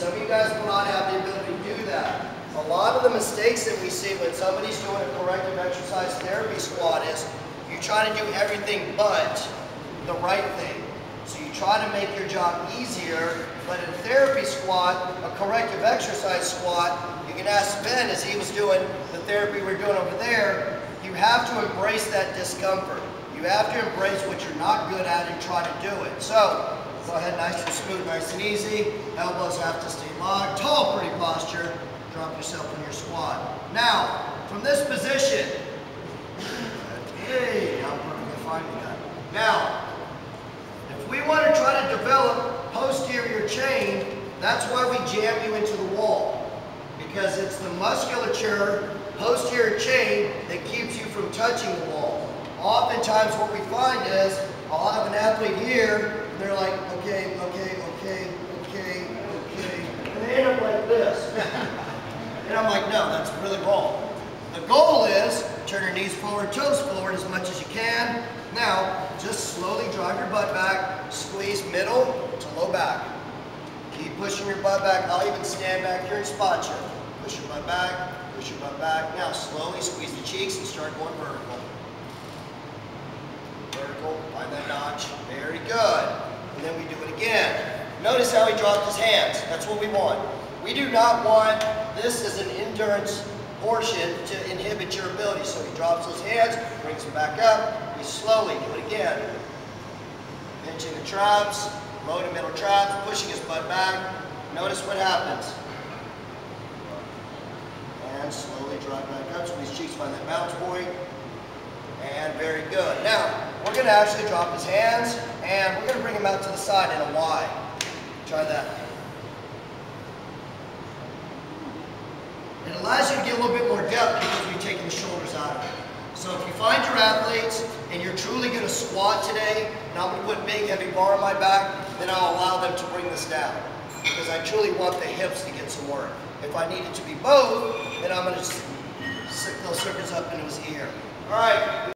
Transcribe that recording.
Some of you guys will not have the ability to do that. A lot of the mistakes that we see when somebody's doing a corrective exercise therapy squat is you try to do everything but the right thing. So you try to make your job easier, but in therapy squat, a corrective exercise squat, you can ask Ben as he was doing the therapy we are doing over there, you have to embrace that discomfort. You have to embrace what you're not good at and try to do it. So, go ahead, nice and smooth, nice and easy. Elbows have to stay locked. Tall, pretty posture. Drop yourself in your squat. Now, from this position, hey, I'm perfectly fine with that. Now, if we want to try to develop posterior chain, that's why we jam you into the wall. Because it's the musculature, posterior chain, that keeps you from touching the wall. Oftentimes what we find is, I'll have an athlete here, and they're like, okay, okay, okay, okay, and they end up like this. and I'm like, no, that's really wrong. The goal is, turn your knees forward, toes forward as much as you can. Now, just slowly drive your butt back, squeeze middle to low back. Keep pushing your butt back. I'll even stand back here and spot you. Push your butt back, push your butt back. Now, slowly squeeze the cheeks and start going vertical. Vertical, find that notch. Very good. And then we do it again. Notice how he dropped his hands. That's what we want. We do not want, this as an endurance portion to inhibit your ability. So he drops his hands, brings them back up. We slowly do it again. Pinching the traps, low to middle traps, pushing his butt back. Notice what happens. And slowly drive back up. Squeeze cheeks, find that balance point. And very good. Now, we're going to actually drop his hands, and we're going to bring him out to the side in a Y. Try that. It allows you to get a little bit more depth because we've taken the shoulders out of it. So if you find your athletes and you're truly going to squat today, and I'm going to put a big heavy bar on my back, then I'll allow them to bring this down. Because I truly want the hips to get some work. If I need it to be both, then I'm going to stick those circuits up into his ear. All right.